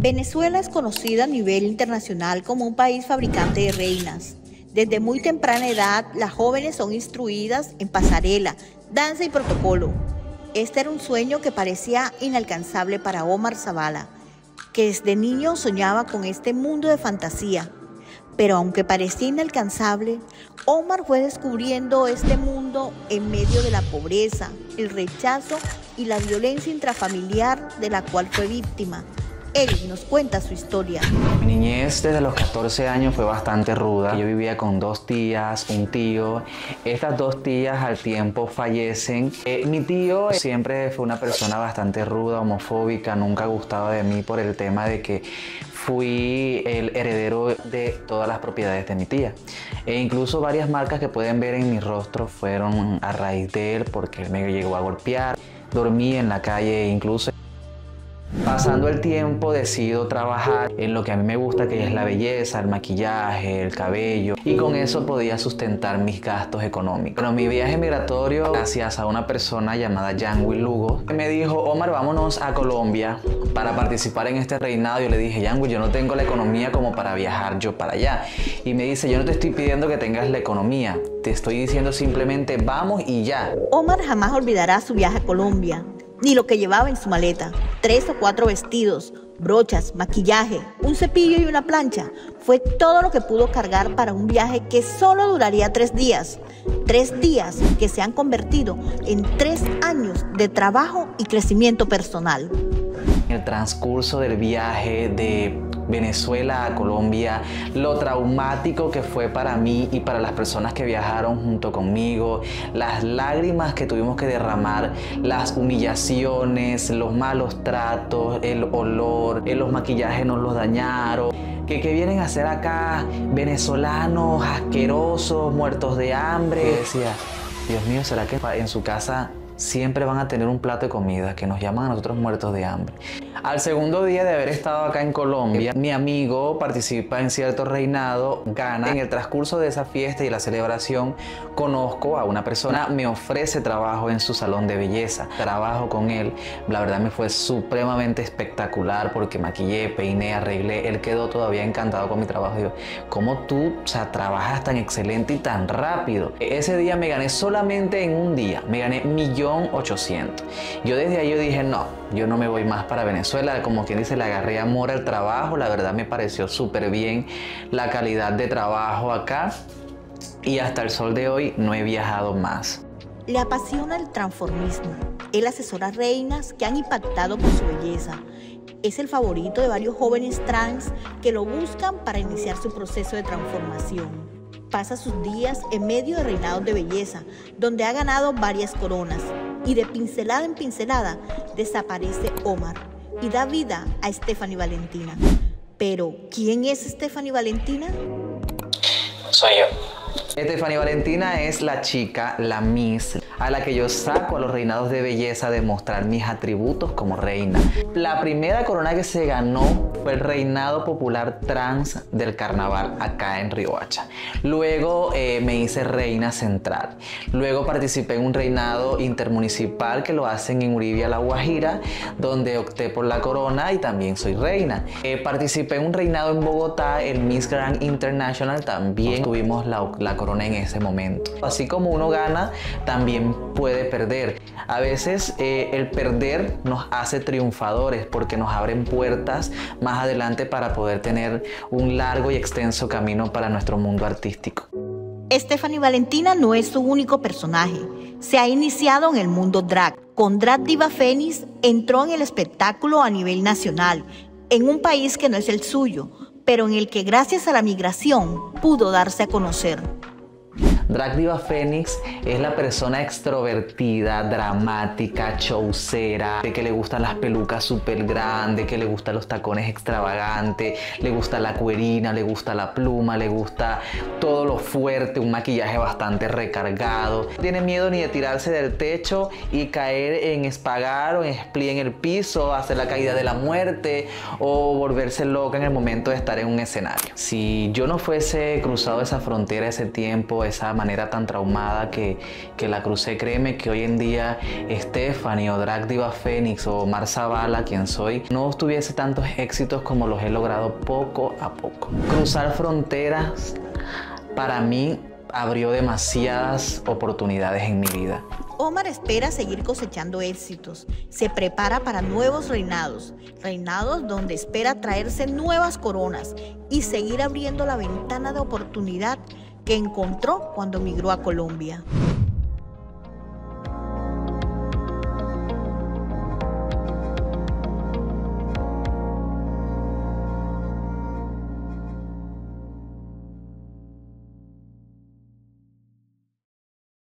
Venezuela es conocida a nivel internacional como un país fabricante de reinas. Desde muy temprana edad, las jóvenes son instruidas en pasarela, danza y protocolo. Este era un sueño que parecía inalcanzable para Omar Zavala, que desde niño soñaba con este mundo de fantasía. Pero aunque parecía inalcanzable, Omar fue descubriendo este mundo en medio de la pobreza, el rechazo y la violencia intrafamiliar de la cual fue víctima. Él nos cuenta su historia. Mi niñez desde los 14 años fue bastante ruda. Yo vivía con dos tías, un tío. Estas dos tías al tiempo fallecen. Eh, mi tío siempre fue una persona bastante ruda, homofóbica, nunca gustaba de mí por el tema de que fui el heredero de todas las propiedades de mi tía. E incluso varias marcas que pueden ver en mi rostro fueron a raíz de él porque él me llegó a golpear. Dormí en la calle incluso. Pasando el tiempo decido trabajar en lo que a mí me gusta, que es la belleza, el maquillaje, el cabello, y con eso podía sustentar mis gastos económicos. Bueno, mi viaje migratorio, gracias a una persona llamada Will Lugo, me dijo, Omar, vámonos a Colombia para participar en este reinado. Yo le dije, Will, yo no tengo la economía como para viajar yo para allá. Y me dice, yo no te estoy pidiendo que tengas la economía, te estoy diciendo simplemente vamos y ya. Omar jamás olvidará su viaje a Colombia ni lo que llevaba en su maleta. Tres o cuatro vestidos, brochas, maquillaje, un cepillo y una plancha. Fue todo lo que pudo cargar para un viaje que solo duraría tres días. Tres días que se han convertido en tres años de trabajo y crecimiento personal. El transcurso del viaje de Venezuela a Colombia, lo traumático que fue para mí y para las personas que viajaron junto conmigo, las lágrimas que tuvimos que derramar, las humillaciones, los malos tratos, el olor, eh, los maquillajes nos los dañaron. ¿Qué, vienen a hacer acá venezolanos asquerosos, muertos de hambre? decía, Dios mío, ¿será que en su casa siempre van a tener un plato de comida que nos llaman a nosotros muertos de hambre. Al segundo día de haber estado acá en Colombia, mi amigo participa en cierto reinado, gana. En el transcurso de esa fiesta y la celebración, conozco a una persona, me ofrece trabajo en su salón de belleza. Trabajo con él, la verdad me fue supremamente espectacular porque maquillé, peiné, arreglé. Él quedó todavía encantado con mi trabajo. Digo, ¿cómo tú o sea, trabajas tan excelente y tan rápido? Ese día me gané solamente en un día, me gané millón 800. Yo desde ahí yo dije, no, yo no me voy más para Venezuela. Como quien dice, le agarré amor al trabajo. La verdad me pareció súper bien la calidad de trabajo acá. Y hasta el sol de hoy no he viajado más. Le apasiona el transformismo. Él asesora reinas que han impactado por su belleza. Es el favorito de varios jóvenes trans que lo buscan para iniciar su proceso de transformación pasa sus días en medio de reinados de belleza, donde ha ganado varias coronas, y de pincelada en pincelada desaparece Omar y da vida a Stephanie Valentina. Pero, ¿quién es Stephanie Valentina? Soy yo. Stephanie Valentina es la chica, la Miss, a la que yo saco a los reinados de belleza de mostrar mis atributos como reina. La primera corona que se ganó fue el reinado popular trans del carnaval acá en Riohacha. Luego eh, me hice reina central. Luego participé en un reinado intermunicipal que lo hacen en Uribia, La Guajira, donde opté por la corona y también soy reina. Eh, participé en un reinado en Bogotá, el Miss Grand International, también tuvimos la, la corona en ese momento. Así como uno gana, también puede perder. A veces eh, el perder nos hace triunfadores porque nos abren puertas más adelante para poder tener un largo y extenso camino para nuestro mundo artístico. Stephanie Valentina no es su único personaje. Se ha iniciado en el mundo drag. Con Drag Diva Fénix entró en el espectáculo a nivel nacional, en un país que no es el suyo, pero en el que gracias a la migración pudo darse a conocer. Drag Diva Fénix es la persona extrovertida, dramática, showcera, que le gustan las pelucas súper grandes, que le gustan los tacones extravagantes, le gusta la cuerina, le gusta la pluma, le gusta todo lo fuerte, un maquillaje bastante recargado. No tiene miedo ni de tirarse del techo y caer en espagar o en split en el piso, hacer la caída de la muerte o volverse loca en el momento de estar en un escenario. Si yo no fuese cruzado esa frontera ese tiempo, esa manera tan traumada que, que la crucé. Créeme que hoy en día Stephanie o Drag Diva Fénix o Mar Zavala, quien soy, no tuviese tantos éxitos como los he logrado poco a poco. Cruzar fronteras para mí abrió demasiadas oportunidades en mi vida. Omar espera seguir cosechando éxitos. Se prepara para nuevos reinados, reinados donde espera traerse nuevas coronas y seguir abriendo la ventana de oportunidad que encontró cuando migró a Colombia.